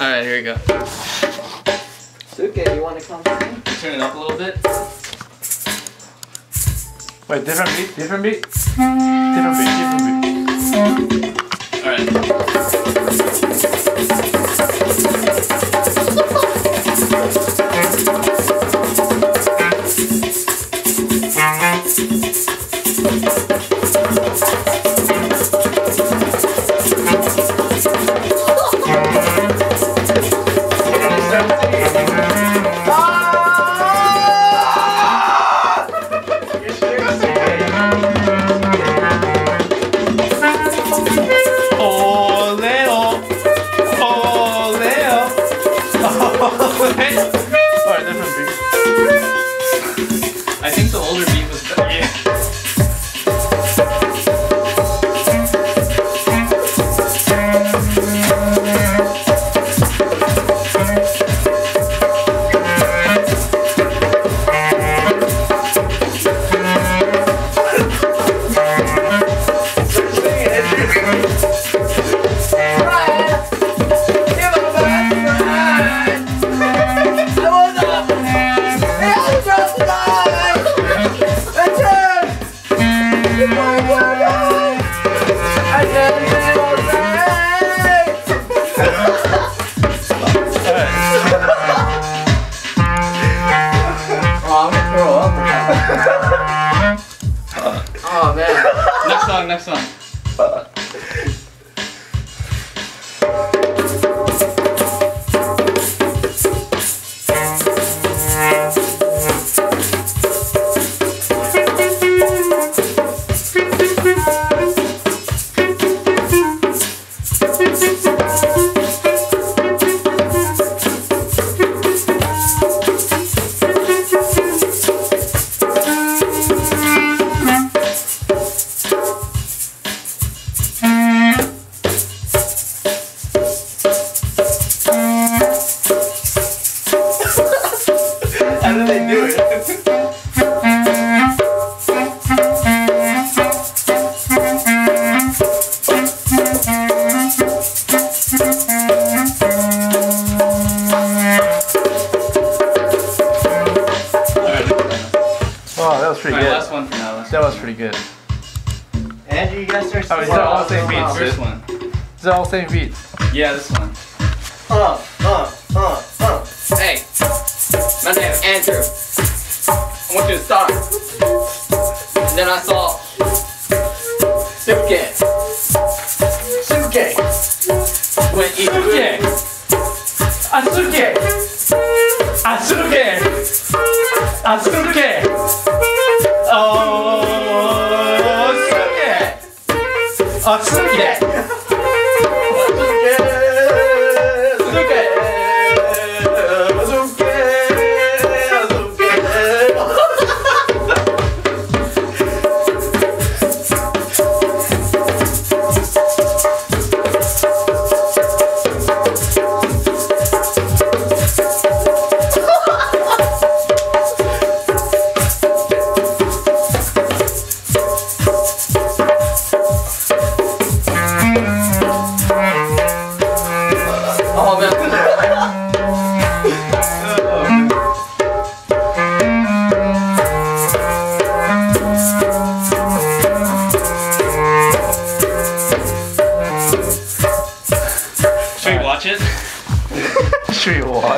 Alright, here we go. Suke, you want to come sing? Turn it up a little bit. Wait, different beat, different beat? Different beat, different beat. I think the older beat was better. Yeah. Oh man. Next song, next song. Was pretty good. Andrew, you guys start Oh, is singing. that all same one. beats? First Is one. it all same beat? Yeah, this one. Uh, uh, uh, uh. Hey, my name's Andrew. I went to the start. And then I saw Suke. Suke. Went eat Asuke! Asuke! Asuke! Asuke! Asuke! Should we watch it? Should you watch.